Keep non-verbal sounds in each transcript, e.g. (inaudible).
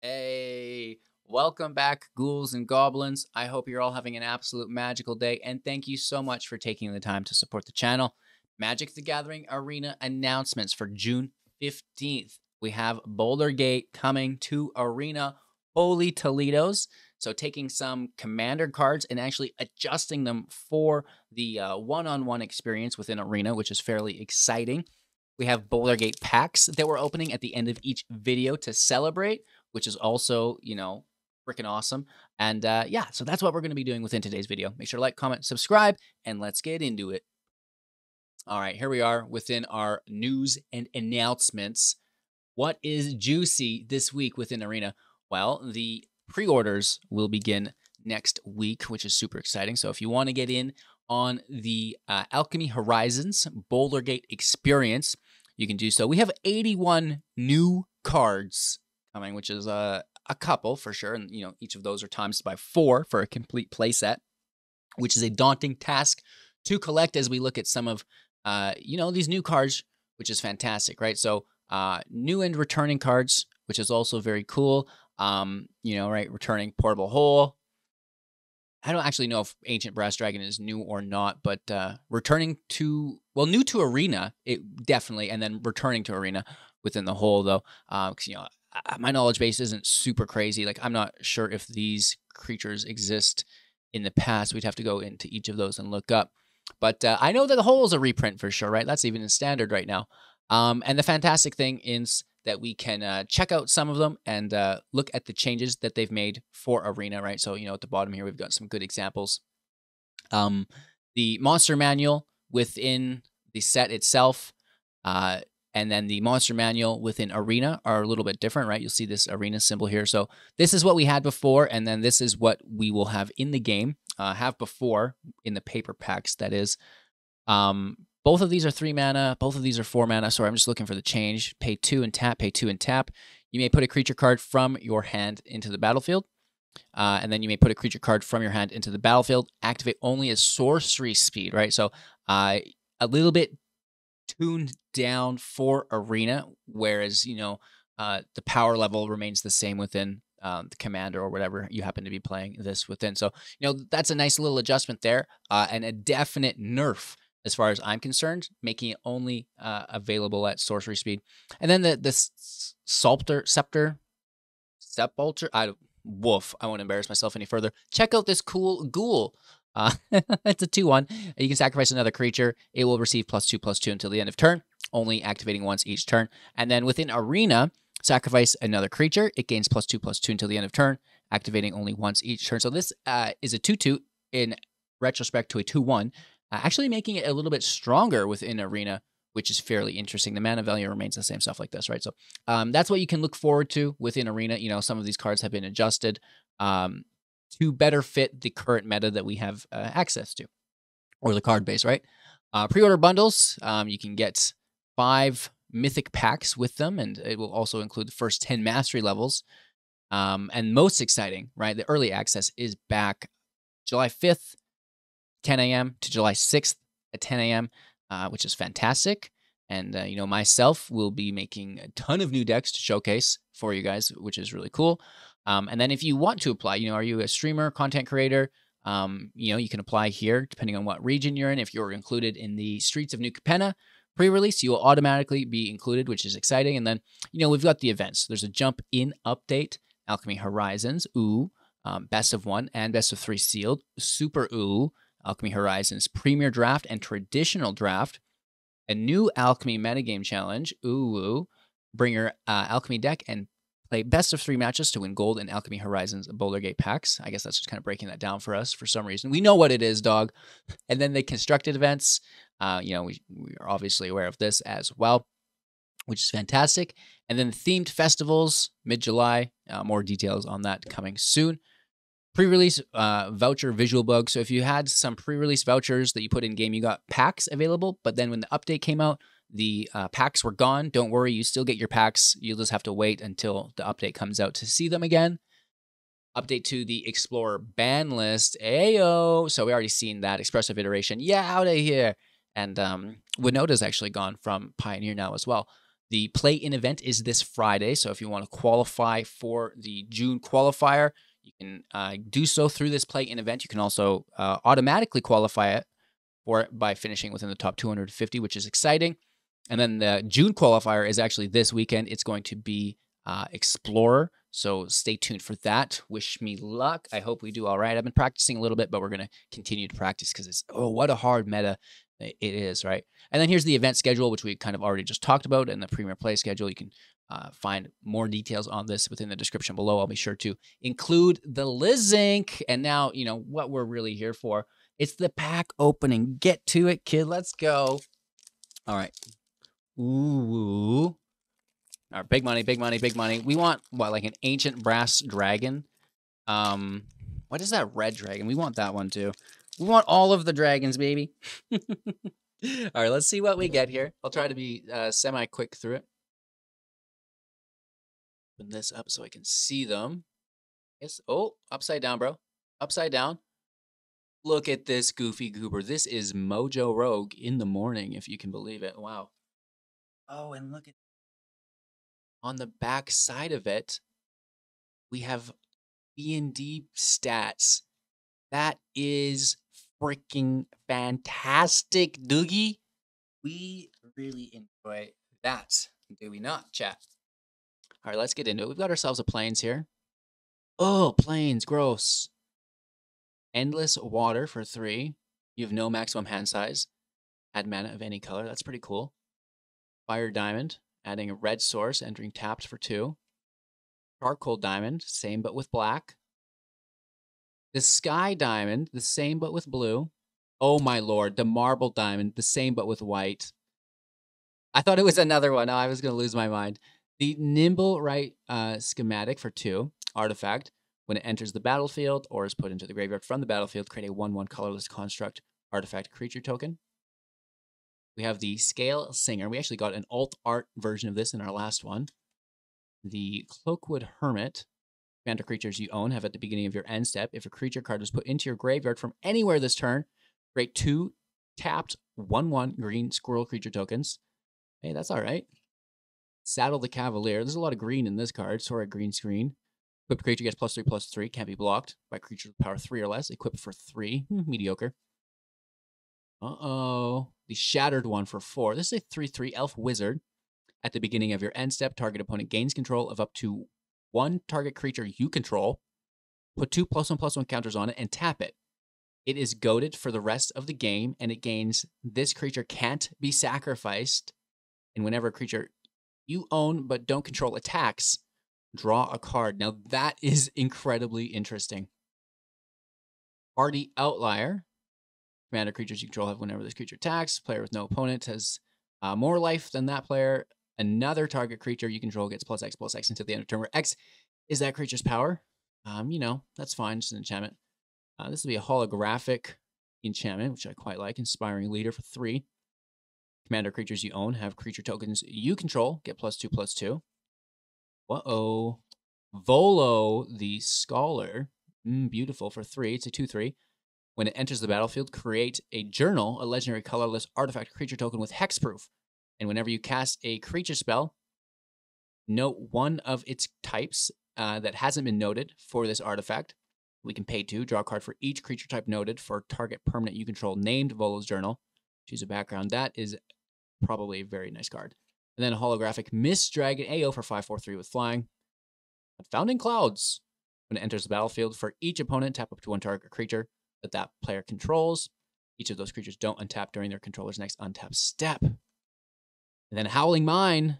Hey, welcome back, ghouls and goblins. I hope you're all having an absolute magical day, and thank you so much for taking the time to support the channel. Magic the Gathering Arena announcements for June 15th. We have Baldur's Gate coming to Arena Holy Toledo's. So, taking some commander cards and actually adjusting them for the one on one experience within Arena, which is fairly exciting. We have Baldur's Gate packs that we're opening at the end of each video to celebrate which is also, you know, freaking awesome. And uh, yeah, so that's what we're going to be doing within today's video. Make sure to like, comment, subscribe, and let's get into it. All right, here we are within our news and announcements. What is juicy this week within Arena? Well, the pre orders will begin next week, which is super exciting. So if you want to get in on the uh, Alchemy Horizons Baldur's Gate experience, you can do so. We have 81 new cards coming, which is uh, a couple for sure. And, you know, each of those are times by four for a complete playset, which is a daunting task to collect as we look at some of, uh, you know, these new cards, which is fantastic, right? So, uh, new and returning cards, which is also very cool. Um, you know, right, returning portable hole. I don't actually know if Ancient Brass Dragon is new or not, but uh, returning to well, new to Arena, it definitely, and then returning to Arena within the hole though, because uh, you know my knowledge base isn't super crazy. Like I'm not sure if these creatures exist in the past. We'd have to go into each of those and look up. But uh, I know that the hole is a reprint for sure, right? That's even in standard right now. Um, and the fantastic thing is that we can uh, check out some of them and uh, look at the changes that they've made for Arena, right? So, you know, at the bottom here, we've got some good examples. Um, the monster manual within the set itself uh, and then the monster manual within arena are a little bit different right? You'll see this arena symbol here. So this is what we had before and then this is what we will have in the game uh, have before in the paper packs that is. Um, both of these are three mana both of these are four mana. Sorry i'm just looking for the change. Pay two and tap pay two and tap. You may put a creature card from your hand into the battlefield uh, and then you may put a creature card from your hand into the battlefield. Activate only as sorcery speed right? So uh, a little bit tuned down for arena, whereas you know uh, the power level remains the same within um, the commander or whatever you happen to be playing this within. So you know that's a nice little adjustment there, uh, and a definite nerf as far as I'm concerned, making it only uh, available at sorcery speed. And then the the sculptor scepter sepulcher. I woof. I won't embarrass myself any further. Check out this cool ghoul. Uh, (laughs) it's a 2 1. You can sacrifice another creature. It will receive plus 2 plus 2 until the end of turn, only activating once each turn. And then within Arena, sacrifice another creature. It gains plus 2 plus 2 until the end of turn, activating only once each turn. So this uh, is a 2 2 in retrospect to a 2 1, uh, actually making it a little bit stronger within Arena. Which is fairly interesting. The mana value remains the same, stuff like this, right? So um, that's what you can look forward to within Arena. You know, some of these cards have been adjusted. Um, to better fit the current meta that we have uh, access to, or the card base, right? Uh, pre order bundles, um, you can get five mythic packs with them, and it will also include the first 10 mastery levels. Um, and most exciting, right? The early access is back July 5th, 10 a.m. to July 6th at 10 a.m., uh, which is fantastic. And, uh, you know, myself will be making a ton of new decks to showcase for you guys, which is really cool. Um, and then if you want to apply, you know, are you a streamer, content creator? Um, you know, you can apply here depending on what region you're in. If you're included in the Streets of New Capenna pre-release, you will automatically be included, which is exciting. And then, you know, we've got the events. There's a jump in update, Alchemy Horizons, ooh, um, best of one and best of three sealed, super ooh, Alchemy Horizons Premier Draft and Traditional Draft, a new Alchemy metagame challenge, ooh, ooh bring your uh, Alchemy deck and play best of three matches to win gold in Alchemy Horizons Baldur's Gate packs. I guess that's just kind of breaking that down for us for some reason. We know what it is, dog. (laughs) And then they constructed events. Uh, you know, we, we are obviously aware of this as well, which is fantastic. And then themed festivals mid July. Uh, more details on that coming soon. Pre-release uh, voucher visual bug. So if you had some pre-release vouchers that you put in game, you got packs available. But then when the update came out, the uh, packs were gone. Don't worry, you still get your packs. You'll just have to wait until the update comes out to see them again. Update to the Explorer ban list. Ayo. So we already seen that. Expressive iteration. Yeah, out of here. And um, Winota's actually gone from Pioneer now as well. The play in event is this Friday. So if you want to qualify for the June qualifier, you can uh, do so through this play in event. You can also uh, automatically qualify it for it by finishing within the top 250, which is exciting. And then the June qualifier is actually this weekend. It's going to be uh, Explorer. So stay tuned for that. Wish me luck. I hope we do all right. I've been practicing a little bit, but we're going to continue to practice because it's, oh, what a hard meta it is, right? And then here's the event schedule, which we kind of already just talked about, and the Premier Play schedule. You can uh, find more details on this within the description below. I'll be sure to include the link. And now, you know, what we're really here for. It's the pack opening. Get to it, kid. Let's go. All right. Ooh. All right, big money, big money, big money. We want what, like an ancient brass dragon? Um, what is that red dragon? We want that one too. We want all of the dragons, baby. (laughs) all right, let's see what we get here. I'll try to be uh, semi quick through it. Open this up so I can see them. Yes. Oh, upside down, bro. Upside down. Look at this goofy goober. This is Mojo Rogue in the morning, if you can believe it. Wow. Oh, and look at on the back side of it, we have D&D stats. That is freaking fantastic, Doogie. We really enjoy that, do we not, chat? All right, let's get into it. We've got ourselves a plains here. Oh, plains, gross. Endless water for three. You have no maximum hand size. Add mana of any color. That's pretty cool. Fire diamond adding a red source, entering tapped for two. Charcoal diamond, same but with black. The sky diamond, the same but with blue. Oh my lord, the marble diamond, the same but with white. I thought it was another one. Oh, I was going to lose my mind. The Nimblewright uh, schematic for two artifact. When it enters the battlefield or is put into the graveyard from the battlefield, create a 1 1 colorless construct artifact creature token. We have the Scale Singer. We actually got an alt art version of this in our last one. The Cloakwood Hermit. Commander creatures you own have at the beginning of your end step. If a creature card was put into your graveyard from anywhere this turn, create two tapped 1 1 green squirrel creature tokens. Hey, that's all right. Saddle the Cavalier. There's a lot of green in this card. Sorry, green screen. Equipped creature gets plus three, plus three. Can't be blocked by creatures with power three or less. Equipped for three. Hmm, mediocre. Uh oh. The Shattered one for four. This is a 3 3 Elf Wizard. At the beginning of your end step, target opponent gains control of up to one target creature you control. Put two plus one plus one counters on it and tap it. It is goaded for the rest of the game and it gains this creature can't be sacrificed. And whenever a creature you own but don't control attacks, draw a card. Now that is incredibly interesting. Party Outlier. Commander creatures you control have whenever this creature attacks. Player with no opponent has uh, more life than that player. Another target creature you control gets plus X plus X until the end of turn where X is that creature's power. Um, you know, that's fine, just an enchantment. Uh, this will be a holographic enchantment, which I quite like. Inspiring Leader for three. Commander creatures you own have creature tokens you control, get plus two, plus two. Uh-oh. Volo, the Scholar. Mm, beautiful for three. It's a 2-3. When it enters the battlefield, create a journal, a legendary colorless artifact creature token with hexproof. And whenever you cast a creature spell, note one of its types uh, that hasn't been noted for this artifact. We can pay two, draw a card for each creature type noted for target permanent you control named Volo's Journal. Choose a background. That is probably a very nice card. And then a holographic Mist Dragon AO for 543 with flying. Founding Clouds. When it enters the battlefield, for each opponent, tap up to one target creature that that player controls. Each of those creatures don't untap during their controller's next untap step. And then Howling Mine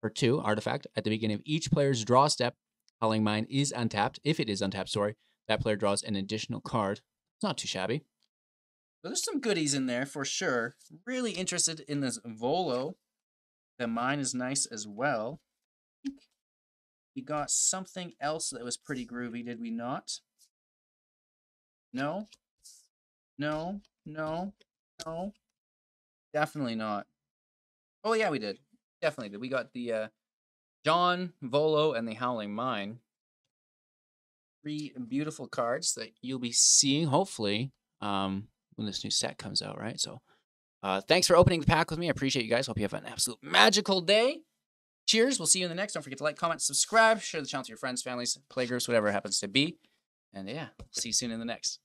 for two, artifact. At the beginning of each player's draw step, Howling Mine is untapped. If it is untapped, sorry, that player draws an additional card. It's not too shabby. There's some goodies in there for sure. Really interested in this Volo. The mine is nice as well. We got something else that was pretty groovy, did we not? No. No. No. No. Definitely not. Oh yeah, we did. Definitely did. We got the uh, John, Volo, and the Howling Mine. Three beautiful cards that you'll be seeing, hopefully, um, when this new set comes out, right? So Uh, thanks for opening the pack with me. I appreciate you guys. Hope you have an absolute magical day. Cheers. We'll see you in the next. Don't forget to like, comment, subscribe, share the channel to your friends, families, playgroups, whatever happens to be. And yeah, see you soon in the next.